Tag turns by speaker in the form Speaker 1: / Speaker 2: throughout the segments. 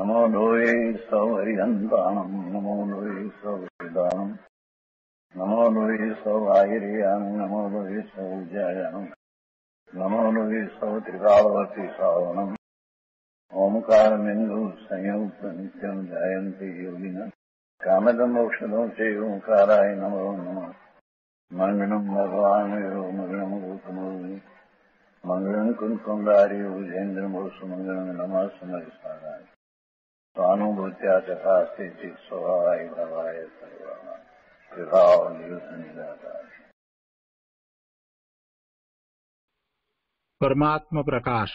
Speaker 1: नमो लोये सौहरिहन्ताणम् नमो लोये सौहृदानम् नमो लोये सौभागिर्याम् नमो लोये सौज्यायाम् नमो लोये सौत्रिकालवती सावनम्। ओङ्कारमिन्दु संयुक्त नित्यम् जायन्ति योगिनः कामदम् औषधम् चैव ओङ्काराय नमो नमः। मङ्गलम् भगवान् यो मङ्गलम् गौतमोनि मङ्गलम् कुन्कुन्दारि भुजेन्द्रमोसु मङ्गलम् नमः સ્વાનુભૂત્યા તથા સ્થિતિ સ્વભાવાય ભવાય સર્વમાં વિભાવ નિયુત
Speaker 2: પરમાત્મ પ્રકાશ.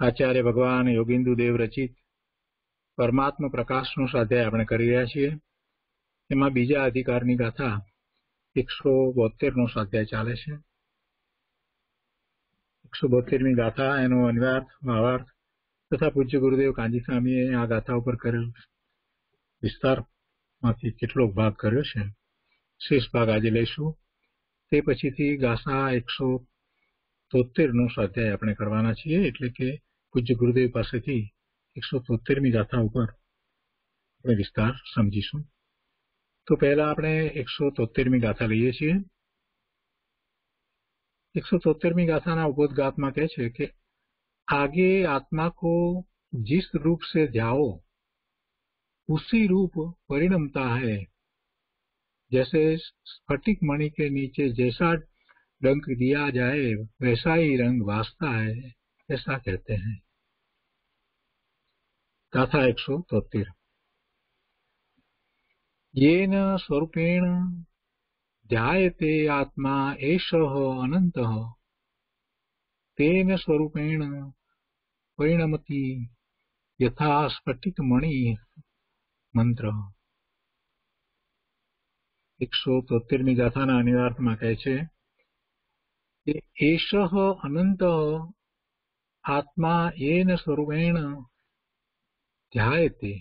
Speaker 2: આચાર્ય ભગવાન યોગિન્દુ દેવ રચિત. પરમાત્મ પ્રકાશનો સ્વાધ્યાય આપણે કરી રહ્યા છીએ. એમાં બીજા અધિકારની ગાથા એકસો બોતેરનો સ્વાધ્યાય ચાલે છે. એકસો બોતેરમી ગાથા એનો અનિવાર્થ, ભાવાર્થ તથા પૂજ્ય ગુરુદેવ કાંજી સ્વામીએ આ ગાથા ઉપર કરેલ વિસ્તારમાંથી કેટલો ભાગ કર્યો છે, શેષ ભાગ આજે લઈશું. તે પછીથી ગાસા એકસો તોતેરનો સ્વાધ્યાય આપણે કરવાના છીએ, એટલે કે પૂજ્ય ગુરુદેવ પાસેથી એકસો તોતેરમી ગાથા ઉપર આપણે વિસ્તાર સમજીશું. તો પહેલા આપણે એકસો તોતેરમી ગાથા લઈએ છીએ. એકસો તોતેરમી ગાથાના ઉબોધગાથમાં કહે છે કે आगे आत्मा को जिस रूप से जाओ उसी रूप परिणमता है। जैसे स्फटिक मणि के नीचे जैसा रंग दिया जाए, वैसा ही रंग वास्ता है, ऐसा कहते हैं। गाथा एक सौ तोतेर ये न स्वरूपेण ध्यायते आत्मा, एष अनंत तेन स्वरूपेण परिणमति यथा स्फटिक मणि મંત્ર એકસો તોતેરમી ગાથાના અનિવાર્થમાં કહે છે કે એષ અનંત આત્મા એન સ્વરૂપેણ ध्यायते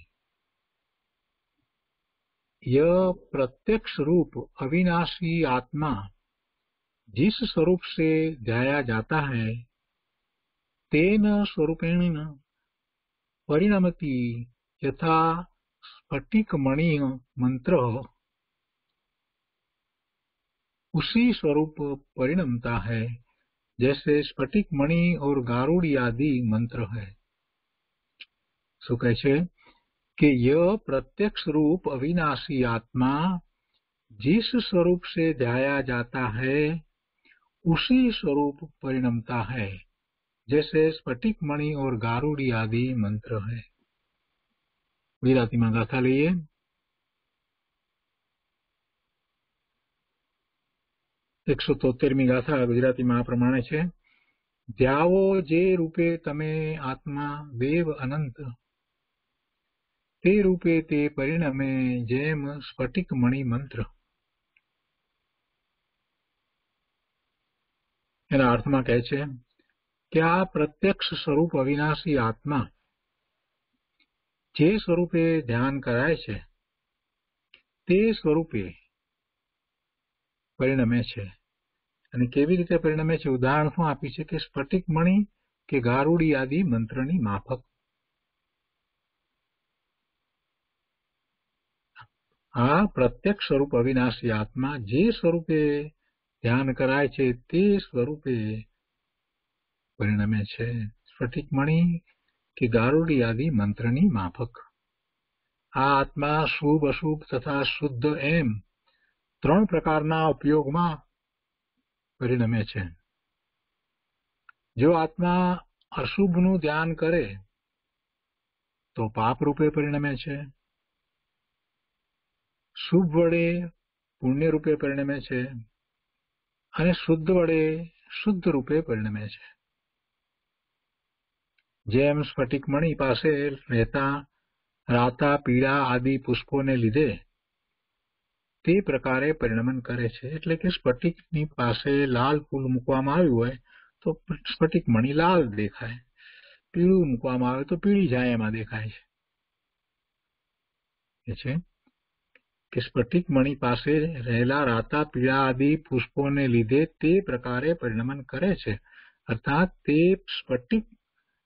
Speaker 2: यह प्रत्यक्ष रूप अविनाशी आत्मा जिस स्वरूप से ध्याया जाता है, तेन स्वरूपेण न परिणमति यथा स्फटिकमणि मंत्र। उसी स्वरूप परिणमता है, जैसे स्फटिक मणि और गारूड़ी आदि मंत्र है। सो कैसे? कि यह प्रत्यक्ष रूप अविनाशी आत्मा जिस स्वरूप से ध्याया जाता है उसी स्वरूप परिणमता है जैसे स्फटिक मणि और गारुड़ी आदि मंत्र है ગુજરાતીમાં ગાથા લઈએ એકસો તોતેરમી ગાથા ગુજરાતીમાં આ પ્રમાણે છે ધ્યાવો જે રૂપે તમે આત્મા દેવ અનંત તે રૂપે તે પરિણમે જેમ સ્ફટિક મણિ મંત્ર એના અર્થમાં કહે છે કે આ પ્રત્યક્ષ સ્વરૂપ અવિનાશી આત્મા જે સ્વરૂપે ધ્યાન કરાય છે, તે સ્વરૂપે પરિણમે છે. અને કેવી રીતે પરિણમે છે? ઉદાહરણ શું આપી છે કે સ્ફટિક મણિ કે ગારુડી આદિ મંત્રની માફક. આ પ્રત્યક્ષ સ્વરૂપ અવિનાશી આત્મા જે સ્વરૂપે ધ્યાન કરાય છે તે સ્વરૂપે પરિણમે છે. સ્ફટિક મણી કે ગારુડી આદિ મંત્રની માફક. આ આત્મા શુભ, અશુભ તથા શુદ્ધ એમ ત્રણ પ્રકારના ઉપયોગમાં પરિણમે છે. જો આત્મા અશુભનું ધ્યાન કરે તો પાપ રૂપે પરિણમે છે. શુભ વડે પુણ્ય રૂપે પરિણમે છે. અને શુદ્ધ વડે શુદ્ધ રૂપે પરિણમે છે. જેમ સ્ફટિક મણિ પાસે રહેતા રાતા, પીળા આદિ પુષ્પોને લીધે તે પ્રકારે પરિણમન કરે છે. એટલે કે સ્ફટિકની પાસે લાલ ફૂલ મૂકવામાં આવ્યું હોય તો સ્ફટિક મણિ લાલ દેખાય. પીળું મૂકવામાં આવે તો પીળી જાય એમાં દેખાય છે. કે સ્ફટિક મણિ પાસે રહેલા રાતા પીળા આદિ પુષ્પોને લીધે તે પ્રકારે પરિણમન કરે છે. અર્થાત તે સ્ફટિક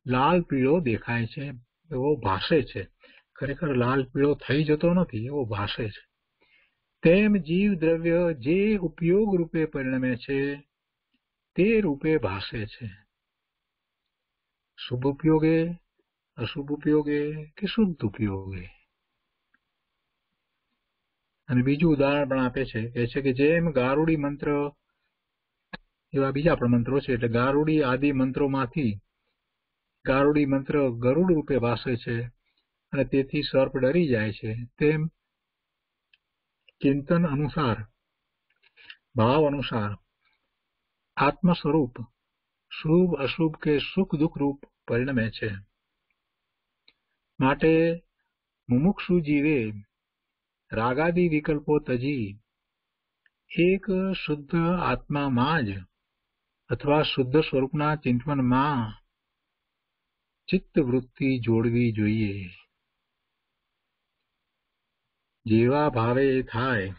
Speaker 2: લાલ પીળો દેખાય છે, એવો ભાસે છે. ખરેખર લાલ પીળો થઈ જતો નથી, એવો ભાસે છે. તેમ જીવ દ્રવ્ય જે ઉપયોગ રૂપે પરિણમે છે, તે રૂપે ભાસે છે. શુભ ઉપયોગે, અશુભ ઉપયોગે કે શુદ્ધ ઉપયોગે? અને બીજું ઉદાહરણ પણ આપે છે કે છે કે જેમ ગારુડી મંત્ર, એવા બીજા પણ મંત્રો છે, એટલે ગારુડી આદિ મંત્રોમાંથી ગારુડી મંત્ર ગરુડ રૂપે વાસે છે અને તેથી સર્પ ડરી જાય છે. તેમ ચિંતન અનુસાર, ભાવ અનુસાર આત્મ સ્વરૂપ શુભ અશુભ કે સુખ દુઃખ રૂપ પરિણમે છે. માટે મુમુક્ષુ જીવે રાગાદી વિકલ્પો તજી. એક શુદ્ધ આત્મામાં જ અથવા શુદ્ધ સ્વરૂપના ચિંતનમાં ચિત્ત વૃત્તિ જોડવી જોઈએ. જેવા ભાવે થાય,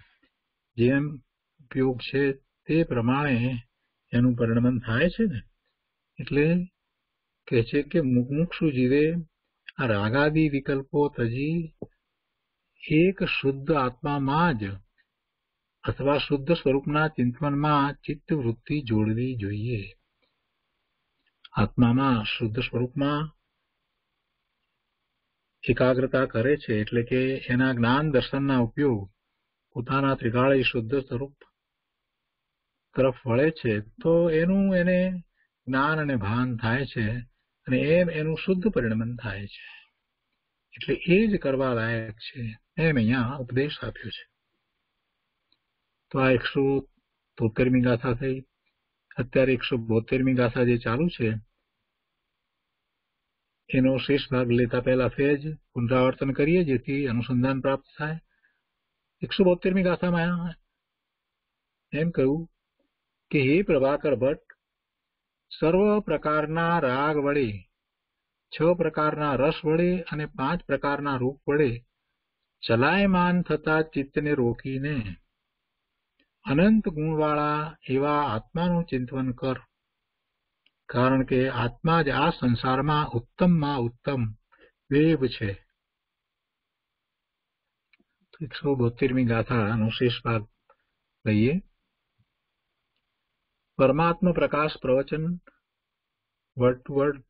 Speaker 2: જેમ ઉપયોગ છે તે પ્રમાણે એનું પરિણમન થાય છે ને? એટલે કે છે કે મુમુક્ષુ જીવે આ રાગાદી વિકલ્પો તજી એક શુદ્ધ આત્મામાં જ અથવા શુદ્ધ સ્વરૂપના ચિંતનમાં ચિત્ત વૃત્તિ જોડવી જોઈએ આત્મામાં શુદ્ધ સ્વરૂપમાં એકાગ્રતા કરે છે એટલે કે એના જ્ઞાન દર્શનના ઉપયોગ પોતાના ત્રિકાળી શુદ્ધ સ્વરૂપ તરફ વળે છે, તો એનું એને જ્ઞાન અને ભાન થાય છે, અને એમ એનું શુદ્ધ પરિણમન થાય છે. એટલે એ જ કરવા લાયક છે. એમ અહીંયા ઉપદેશ આપ્યો છે. તો આ એકસો તોતેરમી ગાથા થઈ. અત્યારે એકસો બોતેરમી ગાથા જે ચાલુ છે, એનો શેષ ભાગ લેતા પહેલા ફેજ પુનરાવર્તન કરીએ, જેથી અનુસંધાન પ્રાપ્ત થાય. એકસો બોતેરમી ગાથામાં એમ કહ્યું કે, હે પ્રભાકર ભટ્ટ, સર્વ પ્રકારના રાગ વડે છ પ્રકારના રસ વડે અને પાંચ પ્રકારના રૂપ વડે ચલાયમાન થતા ચિત્તને રોકીને અનંત ગુણવાળા એવા આત્માનું ચિંતન કર. કારણ કે આત્મા જ આ સંસારમાં ઉત્તમમાં ઉત્તમ વેવ છે. એકસો બોતેરમી ગાથાનો શેષ ભાગ લઈએ. પરમાત્મા પ્રકાશ પ્રવચન વર્ડ ટુ વર્ડ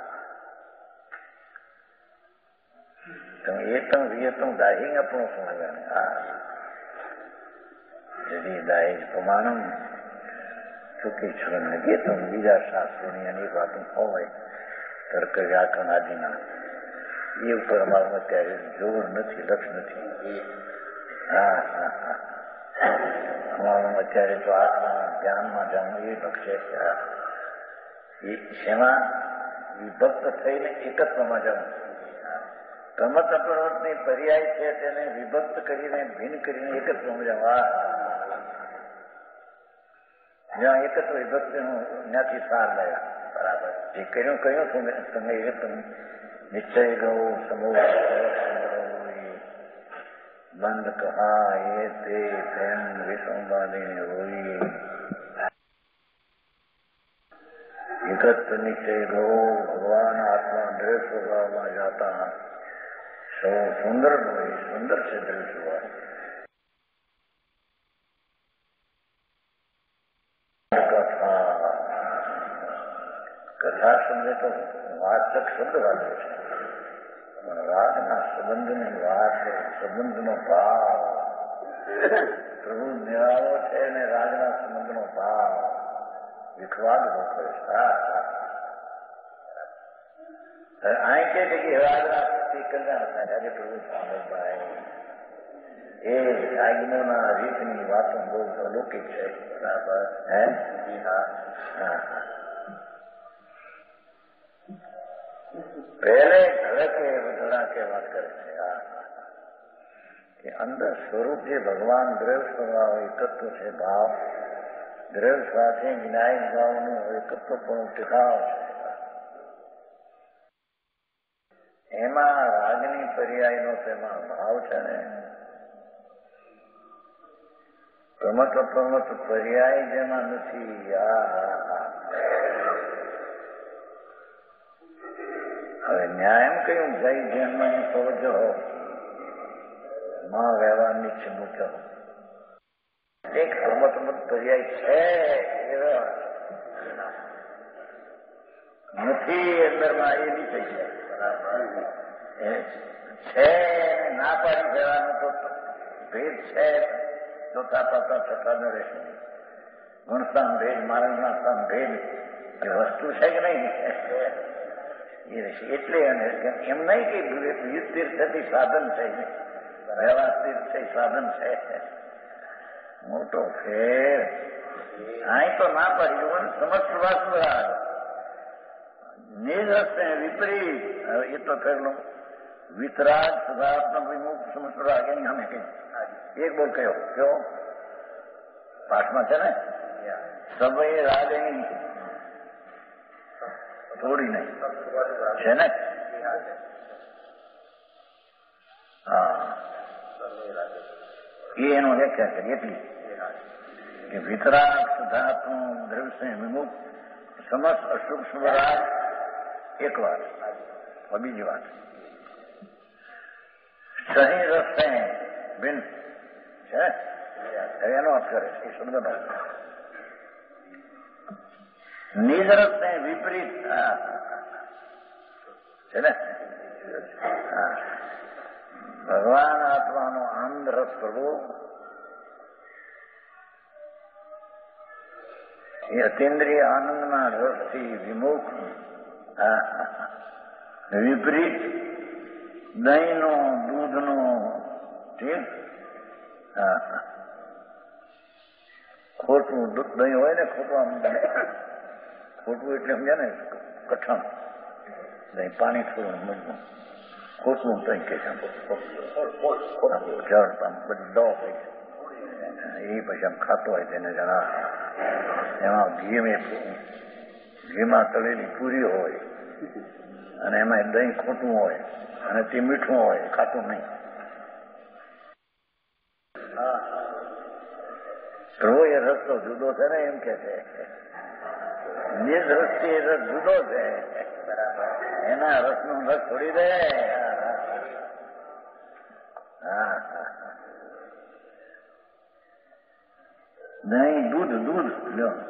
Speaker 1: તમે એતમ વિયતમ દાહિંગ આપણું સમાધાન હા यदि दाय प्रमाणम સુખી છલન ગીતમ બીજા શાસ્ત્રોની અનેક વાતો હોય તર્ક વ્યાકરણ આદિના એ ઉપર અમારું અત્યારે જોર નથી લક્ષ નથી હા હા હા અમારું અત્યારે તો આત્મા ધ્યાનમાં જવાનું એ લક્ષ્ય છે એ શેમાં વિભક્ત થઈને એકત્વમાં જવું કમત પર્વતની પર્યાય છે તેને વિભક્ત કરીને ભિન્ન કરીને એકત્વમાં જવા જ્યાં એકત્વ વિભક્તિનું ત્યાંથી સાર લયા બરાબર જે કર્યું કયું તમે એકમ નિશ્ચય ગૌ સમૂહ બંધ કહા એ તે તેમ વિસંવાદીને હોઈ એકત્ર નિશ્ચય ગૌ ભગવાન આત્મા દ્રવ્ય સ્વભાવમાં જાતા સૌ સુંદર હોય સુંદર છે દ્રવ્ય સ્વભાવ કથા શબ્દ તો વાચક શબ્દ વાંચે છે રાગના સંબંધની વાત સંબંધનો ભાવ પ્રભુ નિરાળો છે અને રાગના સંબંધનો ભાવ વિખવાદ લોકો અહીં કે છે કે રાગના කළා රජතුමනි සාමපාය ඒ ආගිනෝනා රීතනි වාතන් බොහෝ ලෝකෙක සාබා ඈ ඉහා पहले घर के बात करते हाँ, हाँ, हाँ। कि अंदर स्वरूप जी भगवान द्रव स्वभाव तत्व से भाव द्रव स्वाथे विनायक भाव ने तत्व को टिकाव से। એમાં રાગની પર્યાયનો તેમાં ભાવ છે ને? પ્રમત પ્રમત પર્યાય જેમાં નથી. હવે એમ કહ્યું જય જન્મ પવજો માં વ્યવહારની મુખ્ય એક પ્રમત રમત પર્યાય છે નથી, અંદરમાં એવી થઈ જાય છે ના પાડી દેવાનો તો ભેદ છે ચોથા પાતા છઠ્ઠા ન રહેશે નહીં ગુણસ્થાન ભેદ માનવના સ્થાન ભેદ એ વસ્તુ છે કે નહીં એ રહેશે એટલે અને એમ નહીં કે યુદ્ધ તીર્થથી સાધન છે વ્યવહાર તીર્થ છે સાધન છે મોટો ફેર અહીં તો ના પાડી સમસ્ત વાસુરાગ નિજ રસ્તે વિપરીત એ તો થયેલું વિતરાગ સદાત્મક વિમુખ સમસ્ત રાગ એની સામે કઈ એક બોલ કયો કયો પાઠમાં છે ને સમય રાગણી થોડી નહીં છે ને હા એ એનો વ્યાખ્યા કરી એટલી કે વિતરાગ શુદ્ધાત્મ દ્રવ્ય વિમુખ સમસ્ત અસૂક્ષ્મ રાગ એક વાત બીજી વાત સહી રસ્તે બિન છે એનો અર્થ કરે છે એ શબ્દનો નિજ રસ્તે વિપરીત છે ને ભગવાન આત્માનો આનંદ રસ કરવો એ અતિન્દ્રિય આનંદના રસથી વિમુખ વિપરીત દહીંનો, દૂધનો ઠીક ખોટું દહીં હોય ને ખોટું આમ ખોટું એટલે સમજે ને કઠણ. દહીં પાણી થોડું મજબૂત. ખોટું દહીં કે જળ આમ. બધી થઈ એ પછી આમ ખાતો હોય તેને જણા એમાં ઘી મેં ઘીમાં તળેલી પૂરી હોય. અને એમાં દહીં ખોટું હોય અને તે મીઠું હોય ખાટું નહીં પ્રભુ એ રસ્તો જુદો છે ને એમ કે છે નિજ રસ્તી એ રસ જુદો છે એના રસનો રસ છોડી દે હા નહીં દૂધ દૂધ લ્યો હા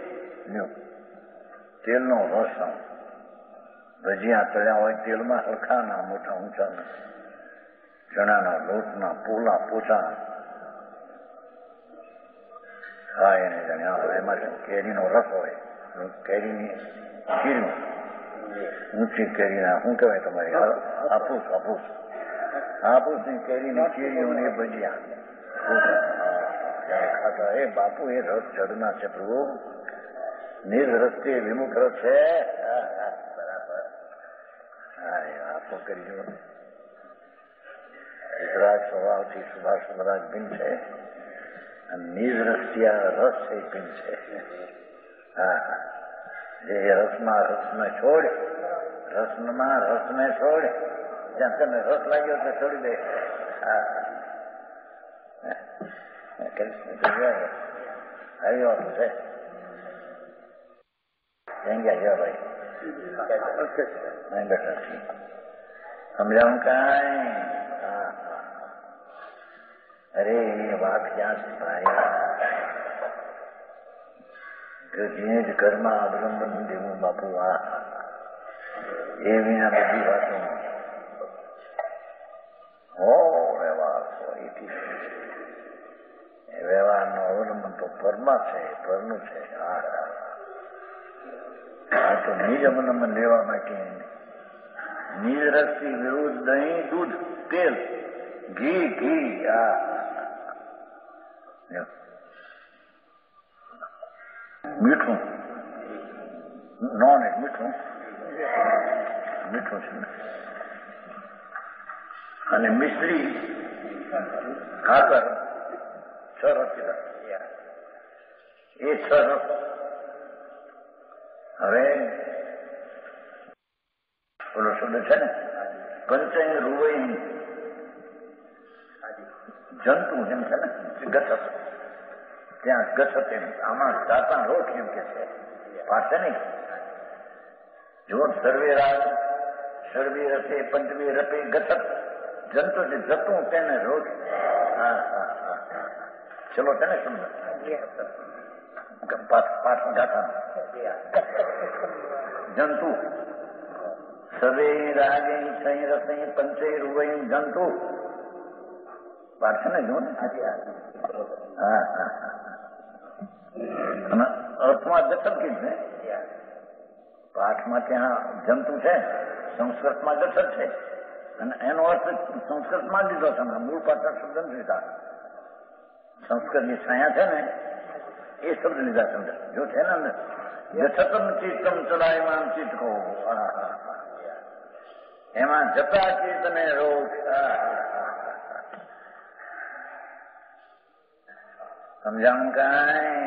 Speaker 1: તેલનો રસ ભજીયા તળ્યા હોય તેલમાં હલખાના મોટા ઊંચાના ચણાના લોટના પોલા પોચા હા એને જાણ્યા એમાં કેરીનો રસ હોય. કેરીની ખીરું ઊંચી કેરીના, શું કહેવાય તમારી? હાફૂસ હાફૂસ. ની કેરીની ખીરીઓને ભજીયા. ખાતા? એ બાપુ, એ રસ ચડના છે પ્રભુ. નિજ રસ્તે વિમુખ રસ છે બરાબર હા એ આપો કરી જો ગુજરાત સ્વભાવથી સુભાષ મહારાજ ભિન્ન છે અને નિજ રસ્તિયા રસ છે ભિન્ન છે હા જે રસમાં રસને છોડ રસમાં રસને છોડ જ્યાં તને રસ લાગ્યો તો છોડી દે હા આવી વાત છે ક્યાં ગયા ગયા ભાઈ નહીં બેઠા છીએ સમજાવું કાંઈ અરે એ વાત ક્યાં છે ભાઈ કે જે જ ઘરમાં અવલંબન દેવું બાપુ આ એ વિના બધી વાતો હો રે વાત મીઠી છે એ વ્યવહારનો અવલંબન તો પરમાં છે પરનું છે આ આ તો નિજ અવલંબન લેવા માટે નિજ રસથી વિરુદ્ધ દહીં દૂધ તેલ ઘી ઘી આ મીઠું નોન મીઠું મીઠું છે અને મિશ્રી ખાતર છ રસ એ છ રસ હવે ઓલો શબ્દ છે ને પંચંગ રૂવઈ જંતુ એમ છે ને ગથક ત્યાં ગથક એમ આમાં દાતા રોટ એમ કે છે પાસે નહીં જો સર્વે રાગ સર્વે રસે પંચમી રપે ગથક જંતુ છે જતું તેને રોટ હા હા હા ચલો તેને સમજો પાઠ પાઠ ગાથા જંતુ સવે રાગે છઈ રસે પંચે રૂવઈ જંતુ પાઠ છે ને જો ને હા હા અને અર્થમાં ગથક જ ને પાઠમાં ત્યાં જંતુ છે સંસ્કૃતમાં ગથક છે અને એનો અર્થ સંસ્કૃતમાં લીધો છે ને મૂળ પાછળ શબ્દ નથી લીધા સંસ્કૃતની છાયા છે ને એ શબ્દ લીધા સમજ જો છે ને અંદર ગથકમ ચિત્તમ ચલાયમાન ચિત્ત કહો એમાં જતા ચિત્ત ને રોગ સમજાણ કાંઈ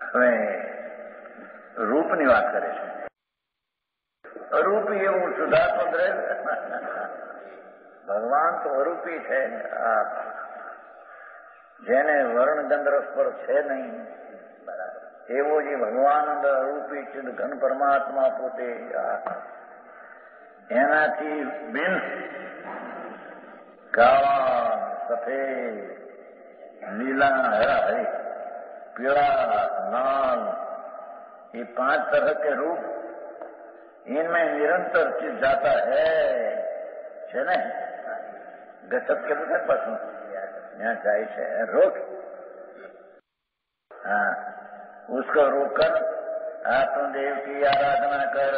Speaker 1: હવે રૂપની વાત કરે છે અરૂપી એવું શુદ્ધાત્મક રહે ભગવાન તો અરૂપી છે જેને વર્ણ ગંધરસ પર છે નહીં એવો જે ભગવાન અંદર અરૂપી ચિદ ઘન પરમાત્મા પોતે એનાથી બિન કાળા સફેદ नीला हरा है पीला लाल ये पांच तरह के रूप इनमें निरंतर चीज जाता है છે ને ગસત કે બધા પાછું ત્યાં જાય છે રોક हाँ उसको रोककर आत्मदेव की आराधना कर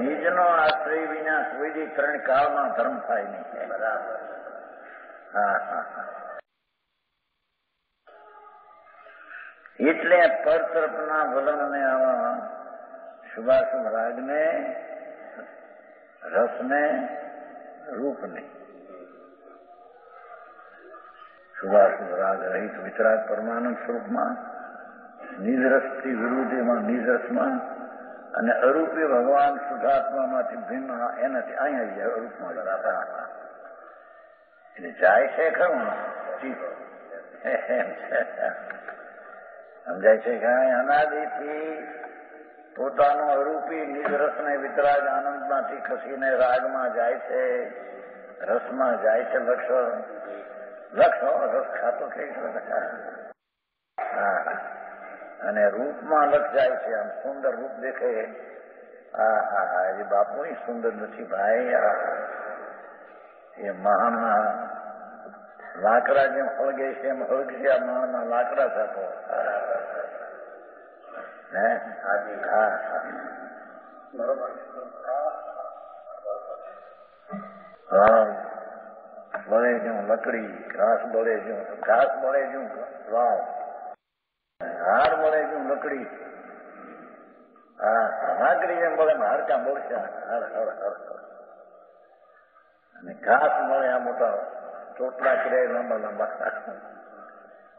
Speaker 1: નિજનો આશ્રય વિના કોઈ દી ત્રણ કાળમાં ધર્મ થાય નહીં બરાબર હા હા હા એટલે પર તરફના વલણને આવા શુભાશુભ રાગને રસને રૂપને શુભાશુભ રાગ રહિત વિતરાગ પરમાનંદ સ્વરૂપમાં નિજરસથી વિરુદ્ધ એમાં નિજરસમાં અને અરૂપી ભગવાન શુદ્ધાત્મામાંથી ભિન્ન એનાથી અહીંયા અરૂપમાં બરાબર એટલે જાય છે ખરું સમજાય છે કે અનાદિથી પોતાનો અરૂપી નિજ રસને વિતરાગ આનંદમાંથી ખસીને રાગમાં જાય છે, રસમાં જાય છે લક્ષ. લક્ષ, રસ ખાતો કઈ હા અને રૂપમાં લક્ષ જાય છે, આમ સુંદર રૂપ દેખે. હા હા હા એ બાપુ સુંદર નથી ભાઈ એ મહાનના લાકડા જેમ હળગે છે, એમ હળગશે આ મહાનના લાકડા થતો હે હા હા બળે જેવું લકડી, ઘાસ બળે જેવું ઘાસ બળે જેવું રામ. હાર બળે છે લકડી. હા લાકડી જેમ મળે હાડકા બોલશે હર હર હર અને ઘાસ મળે આ મોટા ચોટલા કરે લાંબા લાંબા.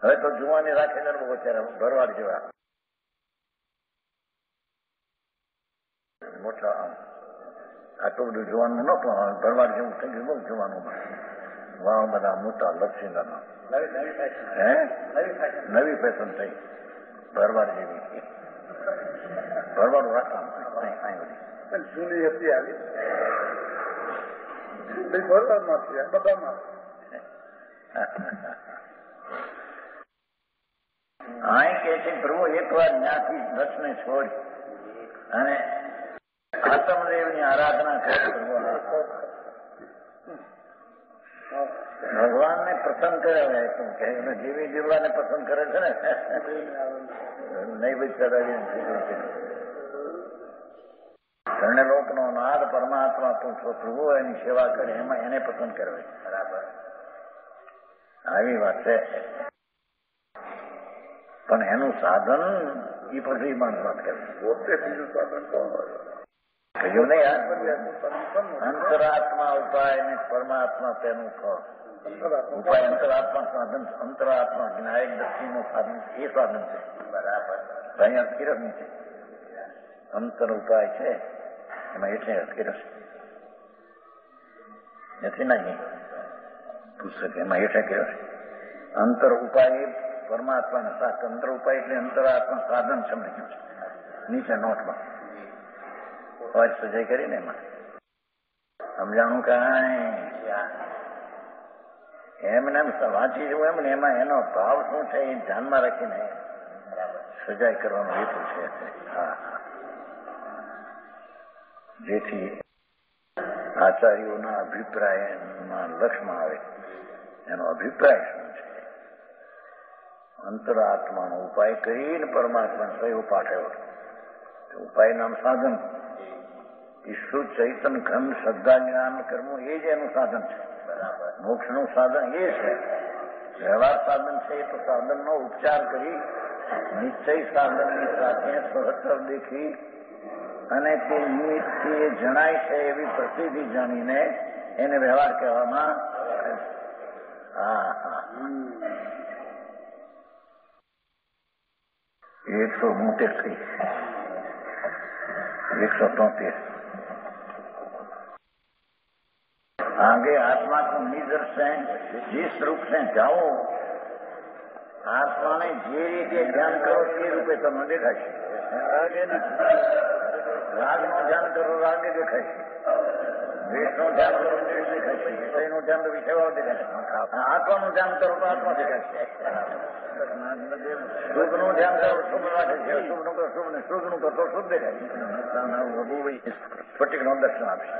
Speaker 1: હવે તો જુવાની રાખે ને, અત્યારે ભરવાડ જેવા. મોટા આમ આટલું બધું જોવાનું ન પણ ભરવાડ જેવું થઈ ગયું બહુ જોવાનું વાહ બધા મોટા લપસીલાના હે નવી ફેશન થઈ ભરવાડ જેવી ભરવાડ રાખવાનું
Speaker 3: જૂની હતી આવી ભરવાડમાં થયા બધામાં
Speaker 1: અહીં કે છે પ્રભુ એકવાર જ્ઞાતિ રથને છોડ અને આત્મદેવની આરાધના ભગવાન ને પસંદ કરે હવે, શું કે? જીવી જીવવાને પસંદ કરે છે ને? ભાઈ ચડાવી ત્રણે લોકનો નાદ પરમાત્મા તું છો, પ્રભુ, એની સેવા કરે, એમાં એને પસંદ કરવે બરાબર. આવી વાત છે. પણ એનું સાધન એ પછી માણસ વાત કરે.
Speaker 3: પોતે બીજું સાધન કોણ હોય?
Speaker 1: કહ્યું નહીં યાર અંતરાત્મા ઉપાય ને પરમાત્મા તેનું ફળ ઉપાય અંતરાત્મા સાધન અંતરાત્મા વિનાયક દક્ષિણનું સાધન એ સાધન છે બરાબર અહીંયા અસ્કિરસ છે અંતર ઉપાય છે એમાં એટલે અસ્કિરસ નથી નહીં પુસ્તક એમાં એટલે કહેવાય અંતર ઉપાય એ પરમાત્માના સાથ અંતર ઉપાય એટલે અંતરાત્મા સાધન સમજી છે નીચે નોટમાં અવાજ સજાઈ કરીને એમાં. સમજાણું કાંઈ? એમને એમ વાંચી જવું એમ ને એમાં એનો ભાવ શું છે એ ધ્યાનમાં રાખીને સજાય કરવાનો હેતુ છે. જેથી આચાર્યોના અભિપ્રાયમાં લક્ષમાં આવે. એનો અભિપ્રાય શું છે? અંતરાત્માનો ઉપાય કરીને પરમાત્મા કયો પાઠવ્યો. ઉપાય નામ સાધન. ઈશ્વર ચૈતન ઘન શ્રદ્ધા જ્ઞાન કર્મો એ જ એનું સાધન છે. મોક્ષનું સાધન એ છે. વ્યવહાર સાધન છે એ તો સાધનનો ઉપચાર કરી નિશ્ચય સાધનની સાથે સહતર દેખી અને તે નિમિત્તથી એ જણાય છે એવી પ્રસિદ્ધિ જાણીને એને વ્યવહાર કહેવામાં એકસો મોટેર થઈ. એકસો તોતેર. आगे आत्मा को निदर्शन जिस रूप से जाओ આત્માને જે રીતે ધ્યાન કરો તે રૂપે તમને દેખાશે રાગે રાગનું ધ્યાન કરો રાગે દેખાશે દ્વેષનું ધ્યાન કરો દ્વેષ દેખાશે વિષયનું ધ્યાન તો વિષયવાળો દેખાશે આત્માનું ધ્યાન કરો તો આત્મા દેખાશે શુભનું ધ્યાન કરો શુભ રાખે છે અશુભનું કરો શુભ ને શુભનું કરો તો શુભ દેખાય સ્ફટિકનું દર્શન આપશે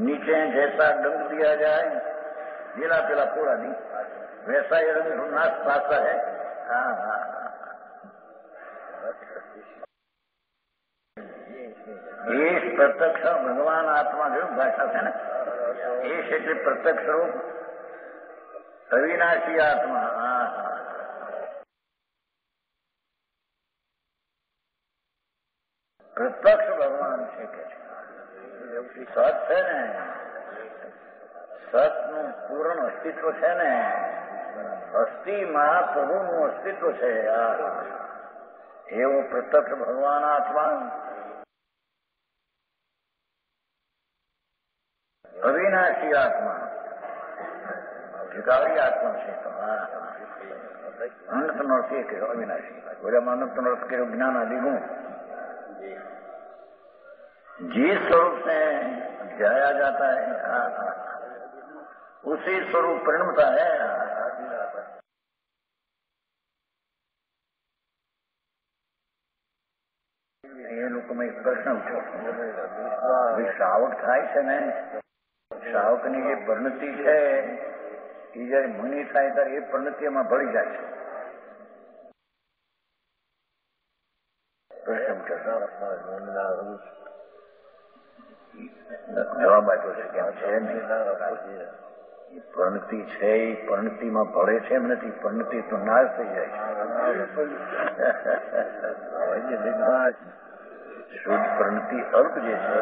Speaker 1: नीचे जैसा डंक दिया जाए नीला पीला पूरा नहीं वैसा ये रंग नाश पाता है हाँ हाँ એ પ્રત્યક્ષ ભગવાન આત્મા જેવું ભાષા છે ને એ છે એટલે પ્રત્યક્ષ રૂપ અવિનાશી આત્મા હા હા પ્રત્યક્ષ ભગવાન છે કે છે સત છે ને સતનું પૂર્ણ અસ્તિત્વ છે ને અસ્થિમાં પ્રભુનું અસ્તિત્વ છે આ એવો પ્રત્યક્ષ ભગવાન આત્મા અવિનાશી આત્મા ઠીકાવડી આત્મા છે તો હા અનંતનો અર્થ એ કર્યો અવિનાશી બોલ્યામાં અનંતનો અર્થ કર્યો જ્ઞાન આદિ ગુણ जिस स्वरूप से जाया जाता है हाँ, हाँ, उसी स्वरूप परिणमता है એ લોકો મેં એક પ્રશ્ન પૂછ્યો શ્રાવક થાય છે ને શ્રાવકની જે પરિણતિ છે એ જયારે મુનિ થાય ત્યારે એ પરિણતિ એમાં ભળી જાય છે પ્રશ્ન પૂછ્યો જવાબ આપ્યો છે કે છે નહીં એ પરિણતિ છે એ પરિણતિમાં ભળે છે એમ નથી પરિણતિ તો નાશ થઈ જાય છે શુદ્ધ પરિણતિ અલ્પ જે છે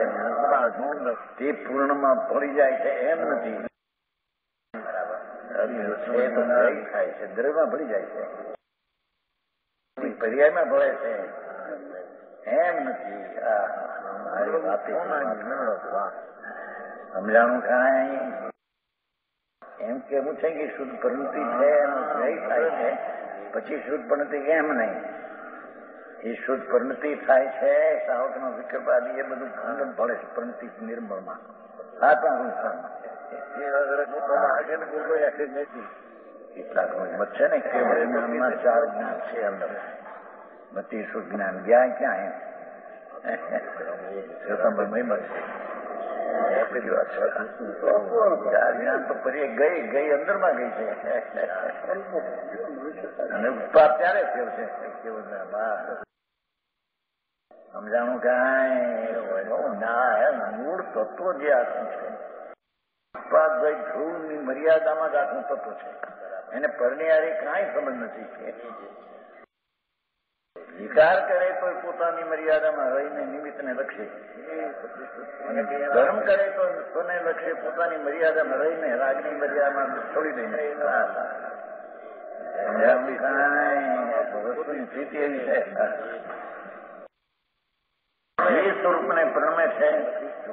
Speaker 1: તે પૂર્ણમાં ભળી જાય છે એમ નથી છે તો દ્રય થાય છે દ્રવ્યમાં ભળી જાય છે પર્યાયમાં ભળે છે એમ નથી આ મારી વાતે સમજાણું કાંઈ એમ કેવું છે કે શુદ્ધ પ્રવૃત્તિ છે એનો જય થાય છે પછી શુદ્ધ પ્રવૃત્તિ એમ નહીં એ શુદ્ધ પ્રવૃત્તિ થાય છે સાવકનો વિકલ્પ આદિ એ બધું ખંડન ભળે છે પ્રવૃત્તિ નિર્મળમાં સાતમા સંસારમાં કેટલાક મત છે ને કે જ્ઞાનમાં ચાર જ્ઞાન છે અંદર બધી શુદ્ધ જ્ઞાન ગયા ક્યાં એમ જ્ઞાન ગઈ અંદરમાં ગઈ છે અને ઉત્પાદ ત્યારે થયો છે ને સમજાણું કઈ ના મૂળ તત્વ જે આખું છે ઉત્પાદ ભાઈ ધ્રુવની મર્યાદામાં જ આખું તત્વ છે એને પરણિયારે કાંઈ સંબંધ નથી વિકાર કરે તો પોતાની મર્યાદામાં રહીને નિમિત્તને લખે અને ધર્મ કરે તો સ્વને લખે પોતાની મર્યાદામાં રહીને રાગની મર્યાદામાં છોડી દઈને સમજાવણી કાંઈ વસ્તુની સ્થિતિ એવી છે એ સ્વરૂપને પ્રણમે છે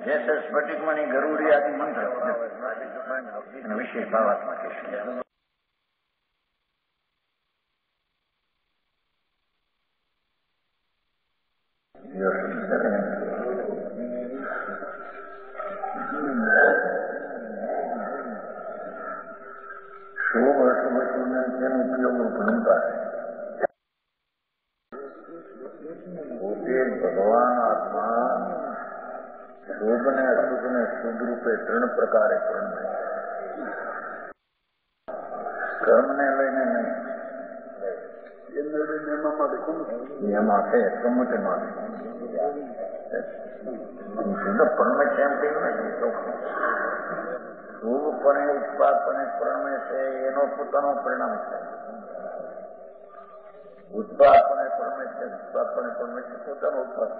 Speaker 1: જૈસે સ્ફટિકમાંની ગરુડી આદિ મંત્ર અને વિશેષ ભાવાત્મા કહેશું નિયમા છે સંમતિ માં શુદ્ધ પ્રણમે છે એમ કઈ નથી ચોખ્ખું શુભપણે ઉત્પાદપણે પ્રણમે છે એનો પોતાનો પરિણામ છે ઉત્પાદપણે પ્રણમે છે ઉત્પાદપણે પ્રણમે છે પોતાનો ઉત્પાદ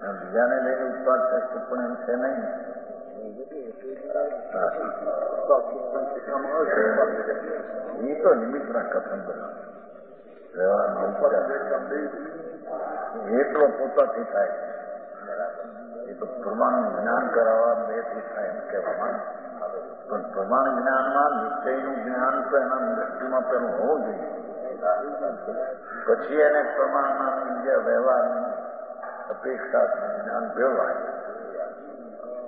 Speaker 1: બીજાને લઈને ઉત્પાદ છે પણ એમ છે નહીં એ તો નિમિત્તના કથન બધા એટલો પોતાથી થાય. એ તો પ્રમાણ જ્ઞાન કરાવવા બેથી થાય એમ કહેવામાં પણ પ્રમાણ જ્ઞાનમાં નિશ્ચયનું જ્ઞાન તો એના દ્રષ્ટિમાં પેલું હોવું જોઈએ. પછી એને પ્રમાણમાં જે વ્યવહારની અપેક્ષા જ્ઞાન વ્યવહાર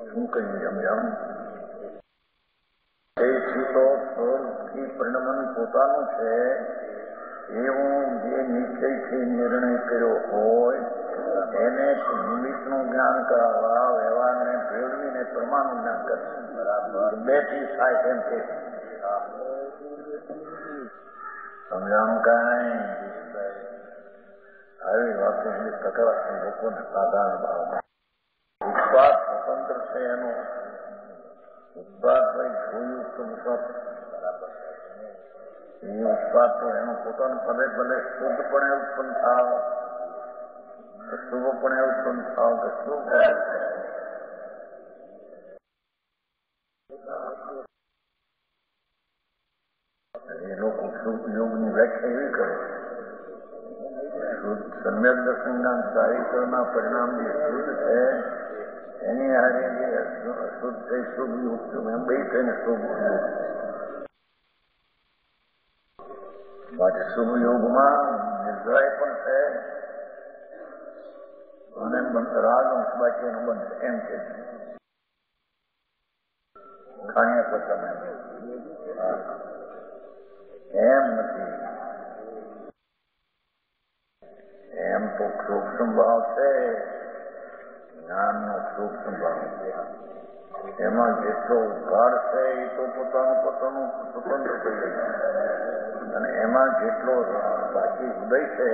Speaker 1: શું કહ્યું સમજાવું તેથી તો સ્વરૂપથી પરિણમન પોતાનું છે. એવું જે નિશ્ચયથી નિર્ણય કર્યો હોય એને નિમિત્તનું જ્ઞાન કરાવવા વ્યવહારને ભેળવીને પ્રમાણનું જ્ઞાન કરશે બે થી થાય તેમ કે સમજાણું કાંઈ આવી વાતો સકારાત્મક લોકોને સાધારણ ભાવમાં ઉત્પાદ સ્વતંત્ર છે એનો ઉત્પાદ ભાઈ જોયુક્ત ઉત્પાદ એ ઉત્પાદ તો એનું પોતાનું ભલે ભલે શુદ્ધપણે ઉત્પન્ન થાવ શુભપણે ઉત્પન્ન થાવ કે શુભ એ લોકો શુભ યોગની વ્યાખ્યા એવી કરે શુદ્ધ સમ્યક દર્શન જ્ઞાન ચારિત્રના પરિણામ જે શુદ્ધ છે એની હારે જે અશુદ્ધ થઈ શુભ યુક્ત એમ બે થઈને શુભ યોગ માટે શુભ યોગમાં નિર્દય પણ છે અને રાગ અંશ બાકીનો બંધ એમ કે ખાણ્યા પ્રથમ એમ નથી એમ તો સૂક્ષ્મ ભાવ છે જ્ઞાનનો સૂક્ષ્મ ભાવ એમાં જેટલો ઉદ્ધાર છે એ તો પોતાનું પોતાનું સ્વતંત્ર થઈ અને એમાં જેટલો બાકી ઉદય છે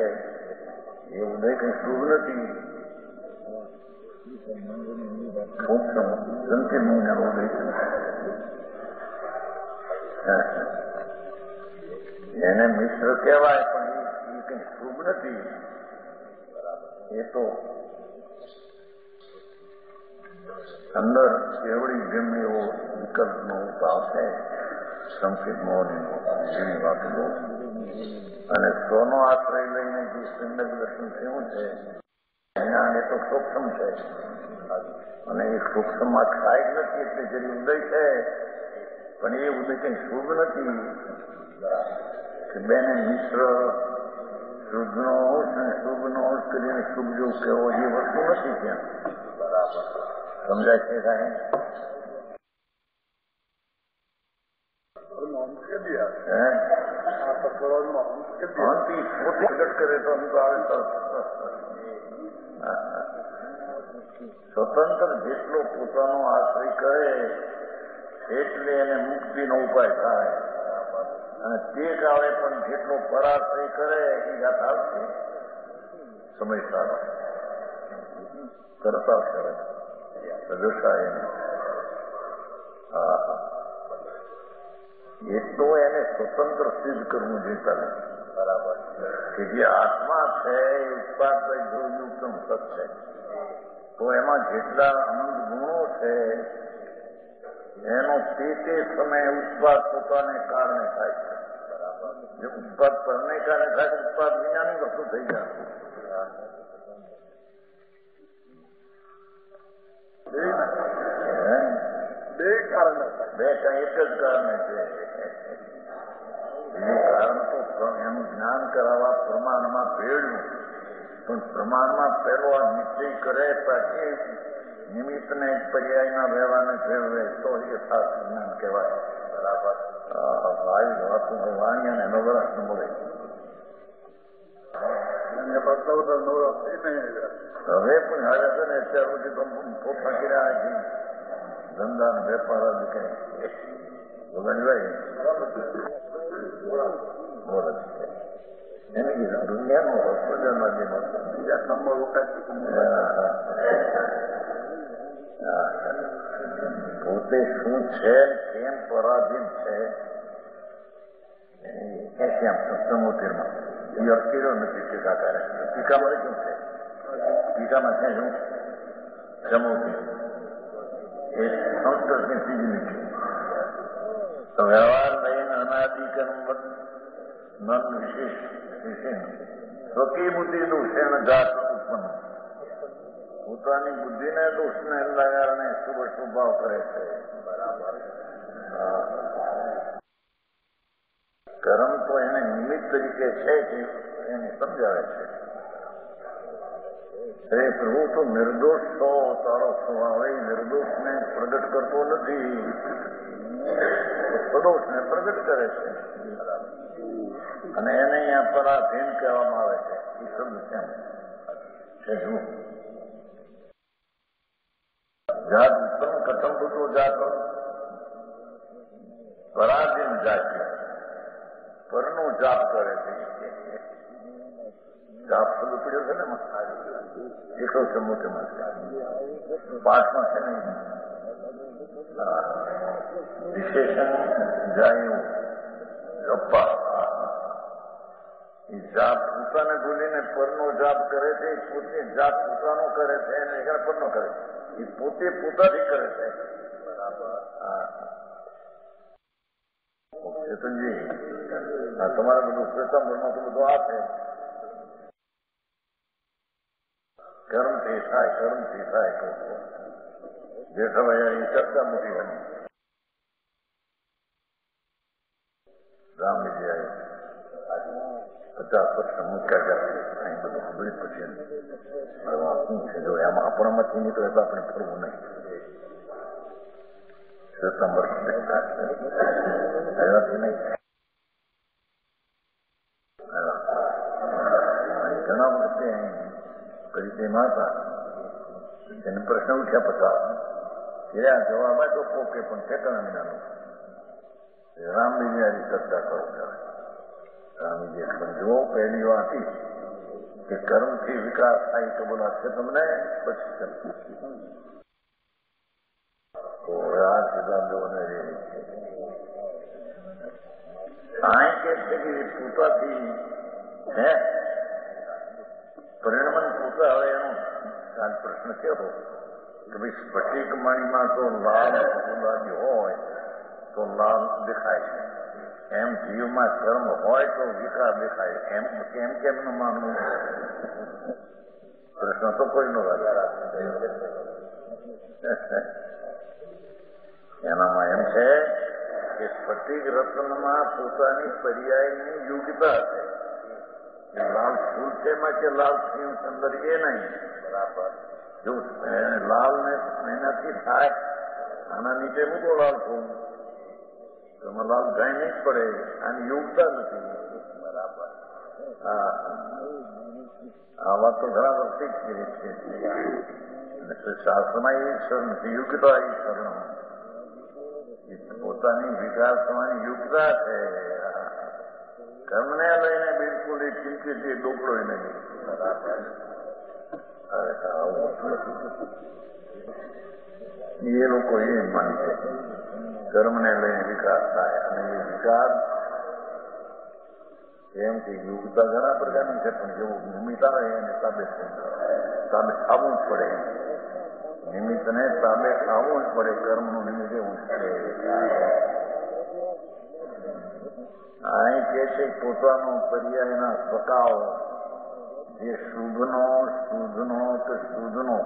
Speaker 1: એ ઉદય કઈ શુભ નથી સૂક્ષ્મ સંકીર્ણ ઉદય એને મિશ્ર કહેવાય પણ એ કઈ શુભ નથી એ તો અંદર કેવડી ગમે એવો વિકલ્પનો ભાવ છે મોહની એવી વાત બહુ અને સોનો આશ્રય લઈને જે સમ્યક દર્શન થયું છે જ્ઞાન એ તો સૂક્ષ્મ છે અને એ સૂક્ષ્મમાં થાય જ નથી એટલે જે ઉદય છે પણ એ ઉદય કઈ શુભ નથી કે બેને મિશ્ર શુદ્ધનો અંશ અને શુભનો અંશ કરીને શુભ જો કહેવો એ વસ્તુ નથી ત્યાં સમજાય છે સ્વતંત્ર જેટલો પોતાનો આશ્રય કરે, એટલે એને મુક્તિ નો ઉપાય થાય. અને તે કાળે પણ જેટલો પરાશ્રય કરે, એ વાત આવશે? સમય સારો. કરતા કરે. હા હા એટલું એને સ્વતંત્ર સિદ્ધ કરવું જોઈતા નથી બરાબર. કે જે આત્મા છે એ ઉત્પાદ ધ્રુવયુક્તમ સત છે. તો એમાં જેટલા અનંત ગુણો છે એનો તે તે સમયે ઉત્પાદ પોતાને કારણે થાય છે. બરાબર. જે ઉત્પાદ પરને કારણે થાય ઉત્પાદ વિનાની વસ્તુ થઈ જાય
Speaker 3: બે કારણ હતા.
Speaker 1: બે કાંઈ એક જ કારણ છે. એનું કારણ તો એનું જ્ઞાન કરાવવા પ્રમાણમાં ભેળવું. પણ પ્રમાણમાં પેલો આ નિશ્ચય કરે પછી નિમિત્તને પર્યાયના વ્યવહારને ફેરવે તો એ ખાસ જ્ઞાન કહેવાય. બરાબર. આવી વાતું વાણી અને નવરસ મળે. હવે પણ હવે અત્યાર સુધી તો પોતા કર્યા છે ધંધા ને વેપાર આદિ કઈ ભગવાનભાઈ બોલે છે એને કીધું દુનિયાનો હોસ્પિટલમાંથી મળતો
Speaker 3: બીજા નંબર ઉઠાવી
Speaker 1: પોતે શું છે કેમ પરાધીન છે એસી આમ સત્તમોતેરમાં એ અટકેલો નથી ટીકાકારે ટીકામાં શું છે ટીકામાં છે શું જમોતી એ સંસ્કૃતની સીધી લીટી તો વ્યવહાર લઈને અનાદિકર્મ મન વિશેષ વિશેષ સ્વકી બુદ્ધિ દોષેણ ઘાત ઉત્પન્ન પોતાની બુદ્ધિને દોષને કારણે શુભ સ્વભાવ કરે છે બરાબર કર્મ તો એને નિમિત્ત તરીકે છે કે એને સમજાવે છે હે પ્રભુ તો નિર્દોષ છો, તારો સ્વભાવ નિર્દોષને પ્રગટ કરતો નથી. સદોષને પ્રગટ કરે છે. અને એને અહીંયા પરાધીન કહેવામાં આવે છે. એ શબ્દ કેમ? છે શું? જાત ઉત્તમ ભૂતો જાત. પરાધીન જાત. પરનો જાપ કરે છે. જાપ શબ્દ પડ્યો છે ને એમાં? એકસો ચુમ્મોતેરમાં છે પાઠમાં છે. ને વિશેષણ જાયું ગપ્પા જાપ પોતાને ભૂલીને પરનો જાપ કરે છે, એ પોતે જાપ પોતાનો કરે છે અને એના પરનો કરે છે. એ પોતે પોતાથી કરે છે. ચેતનજી તમારા બધું શ્રેષ્ઠ મનમાં તો બધું આ છે. કર્મથી થાય કર્મથી થાય કહું છું જેઠાભાઈ એ ચર્ચા મોટી બની રામ વિજય પચાસ વર્ષ મૂક્યા જાય અહીં બધું સાંભળ્યું પછી હવે આ શું છે જો એમાં આપણામાંથી નીકળે તો આપણે ફરવું નહીં શ્વેતાંબર એનાથી નહીં ઘણા વર્ષે અહીં પરિચયમાં હતા એને પ્રશ્ન ઉઠ્યા પચાસ એ આ જવાબ આપ્યો પોકે પણ ઠેકાણા વિનાનો રામ વિજયાની ચર્ચા કરો ત્યારે રામ વિજય પણ જુઓ પહેલી વાત એ કે કર્મથી વિકાસ થાય તો બોલાશે તમને પછી કર્મ. તો હવે આ સિદ્ધાંતોને રહે છે સાંઈ કે છે કે એ પોતાથી હે પરિણમન પોતા હવે એનો આ પ્રશ્ન કેવો કે ભાઈ સ્ફટિક મણીમાં તો લાલ ફૂલાદી હોય તો લાભ દેખાય છે એમ જીવમાં કર્મ હોય તો વિકાર દેખાય એમ કેમ કેમ ન માનવું પ્રશ્ન તો કોઈનો એનામાં એમ છે કે સ્ફટિક રત્નમાં પોતાની પર્યાયની યોગ્યતા છે લાલ ફૂલ છે એમાં કે લાલ સિંહ અંદર એ નહીં બરાબર જો લાલ ને એનાથી થાય આના નીચે મૂકો લાલ ફૂલ એમાં લાલ ગાય નહીં પડે આની યોગતા નથી બરાબર હા આ વાત તો ઘણા વર્ષથી જ કરી છે શાસ્ત્રમાં એ શરણ યોગ્યતા એ શરણ પોતાની વિકાસ થવાની યુગતા છે કર્મને લઈને બિલકુલ એ ચિંતિત એ ડોકડો નહીં એ લોકો એ માને છે કર્મને લઈને વિકાસ થાય અને એ વિકાસ એમ કે યુગતા ઘણા પ્રકારની છે પણ જેવું નિમિત્ત આવે એને તાબે તાબે આવવું જ પડે નિમિત્તને તાબે આવવું જ પડે કર્મનું નિમિત્ત એવું છે અહીં કે છે, પોતાનો પર્યાયના સ્વકાવ જે શુભનો, શુદ્ધનો કે શુદ્ધનો.